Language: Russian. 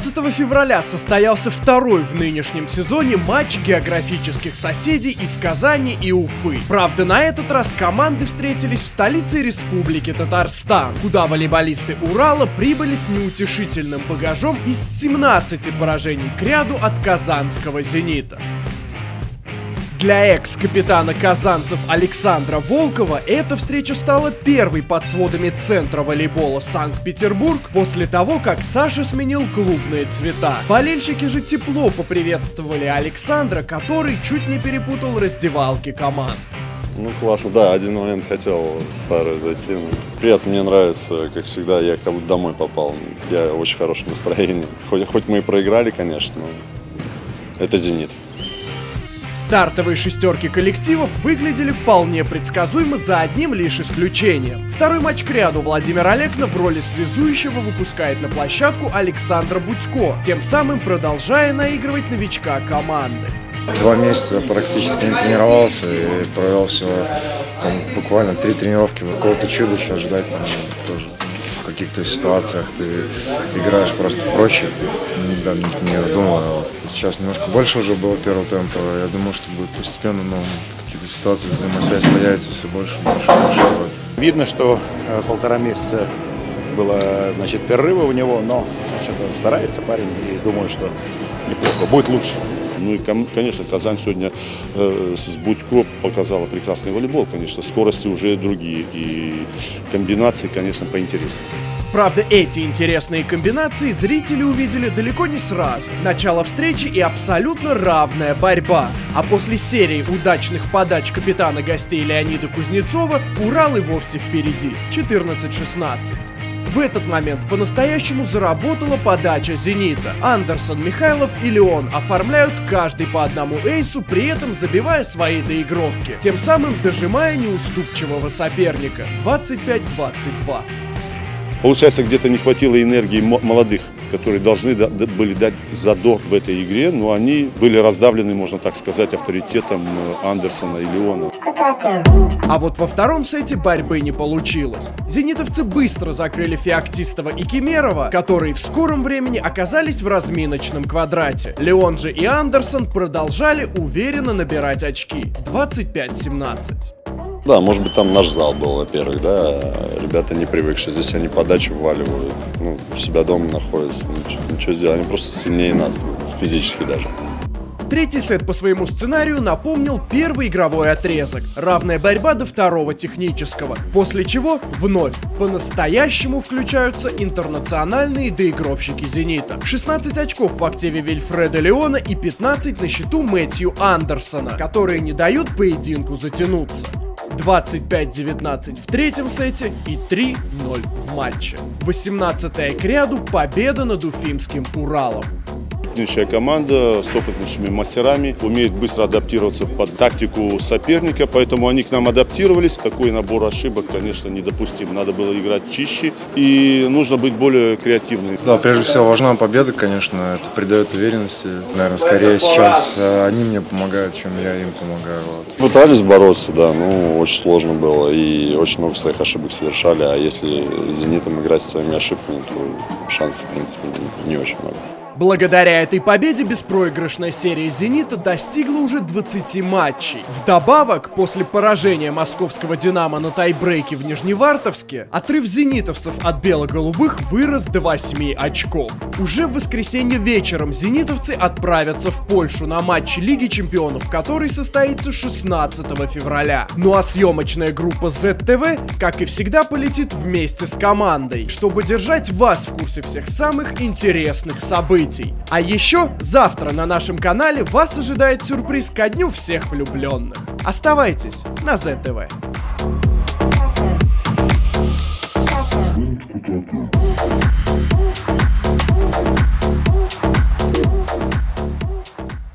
12 февраля состоялся второй в нынешнем сезоне матч географических соседей из Казани и Уфы. Правда, на этот раз команды встретились в столице Республики Татарстан, куда волейболисты Урала прибыли с неутешительным багажом из 17 поражений к ряду от казанского «Зенита». Для экс-капитана казанцев Александра Волкова эта встреча стала первой под сводами Центра волейбола Санкт-Петербург после того, как Саша сменил клубные цвета. Болельщики же тепло поприветствовали Александра, который чуть не перепутал раздевалки команд. Ну, классно, да, один момент хотел старый зайти. но Приятно, мне нравится, как всегда, я как будто домой попал. Я в очень хорошем настроении. Хоть, хоть мы и проиграли, конечно, но это «Зенит». Стартовые шестерки коллективов выглядели вполне предсказуемо за одним лишь исключением. Второй матч к ряду Владимир Олекна в роли связующего выпускает на площадку Александра Будько, тем самым продолжая наигрывать новичка команды. Два месяца практически не тренировался и провел всего там, буквально три тренировки. Какого-то чуда сейчас ждать там, тоже. Каких-то ситуациях ты играешь просто проще. Да, не думал. а вот Сейчас немножко больше уже было первого темпа. Я думаю, что будет постепенно, но какие-то ситуации взаимосвязь появится все больше, больше, больше. Видно, что э, полтора месяца было, значит, перерыва у него, но что-то он старается парень и думаю, что неплохо, будет лучше. Ну и, конечно, Казань сегодня э, с Будько показала прекрасный волейбол. Конечно, скорости уже другие и комбинации, конечно, поинтереснее. Правда, эти интересные комбинации зрители увидели далеко не сразу. Начало встречи и абсолютно равная борьба. А после серии удачных подач капитана гостей Леонида Кузнецова Урал и вовсе впереди. 14-16. В этот момент по-настоящему заработала подача «Зенита». Андерсон, Михайлов и Леон оформляют каждый по одному эйсу, при этом забивая свои доигровки, тем самым дожимая неуступчивого соперника. 25-22. Получается, где-то не хватило энергии мо- молодых, которые должны были дать задор в этой игре, но они были раздавлены, можно так сказать, авторитетом э, Андерсона и Леона. А вот во втором сете борьбы не получилось. Зенитовцы быстро закрыли Феоктистова и Кемерова, которые в скором времени оказались в разминочном квадрате. Леон же и Андерсон продолжали уверенно набирать очки. 25-17. Да, может быть, там наш зал был, во-первых, да, ребята не привыкшие, здесь они подачу вваливают, ну, у себя дома находятся, ничего, ничего сделать, они просто сильнее нас, физически даже. Третий сет по своему сценарию напомнил первый игровой отрезок. Равная борьба до второго технического. После чего вновь по-настоящему включаются интернациональные доигровщики «Зенита». 16 очков в активе Вильфреда Леона и 15 на счету Мэтью Андерсона, которые не дают поединку затянуться. 25-19 в третьем сете и 3-0 в матче. 18 к ряду победа над Уфимским Уралом. Опытнейшая команда с опытнейшими мастерами, умеет быстро адаптироваться под тактику соперника, поэтому они к нам адаптировались. Такой набор ошибок, конечно, недопустим. Надо было играть чище и нужно быть более креативным. Да, прежде всего важна победа, конечно, это придает уверенности. Наверное, скорее сейчас они мне помогают, чем я им помогаю. Вот. Пытались бороться, да, но очень сложно было и очень много своих ошибок совершали. А если с «Зенитом» играть своими ошибками, то шансов, в принципе, не очень много. Благодаря этой победе беспроигрышная серия «Зенита» достигла уже 20 матчей. Вдобавок, после поражения московского «Динамо» на тайбрейке в Нижневартовске, отрыв зенитовцев от бело-голубых вырос до 8 очков. Уже в воскресенье вечером зенитовцы отправятся в Польшу на матч Лиги Чемпионов, который состоится 16 февраля. Ну а съемочная группа ZTV, как и всегда, полетит вместе с командой, чтобы держать вас в курсе всех самых интересных событий. А еще завтра на нашем канале вас ожидает сюрприз ко дню всех влюбленных. Оставайтесь на ZTV.